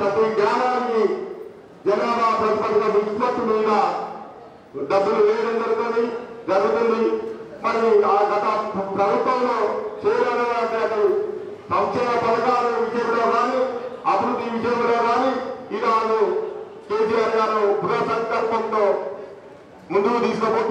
లేదు ప్రతి గ్రామానికి జనాభా ప్రతిపదిక నిష్పత్తి మీద డబ్బులు వేయడం జరుగుతుంది జరుగుతుంది. మరి ఆ గత ప్రభుత్వంలో చేయాలంటే సంక్షేమ పథకాల విషయంలో కానీ అభివృద్ధి విషయంలో కానీ ఈనాడు కేసీఆర్ గారు బృహ సంకల్పంతో ముందుకు తీసుకుపోతున్నారు.